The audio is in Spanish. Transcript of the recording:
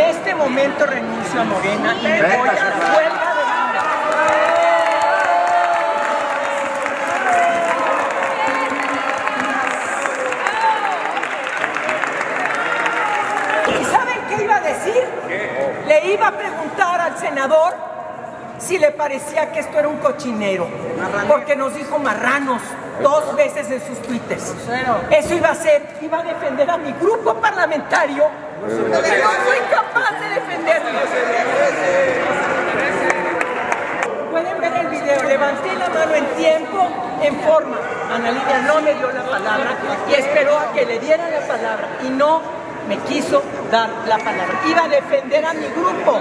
En este momento renuncio a Morena y me voy a la huelga de hambre. ¿Y saben qué iba a decir? Le iba a preguntar al senador si le parecía que esto era un cochinero, porque nos dijo marranos dos veces en sus tweets. Eso iba a ser, iba a defender a mi grupo parlamentario, no soy capaz de defenderlo. Pueden ver el video, levanté la mano en tiempo, en forma. Ana Lidia no me dio la palabra y esperó a que le diera la palabra y no me quiso dar la palabra. Iba a defender a mi grupo.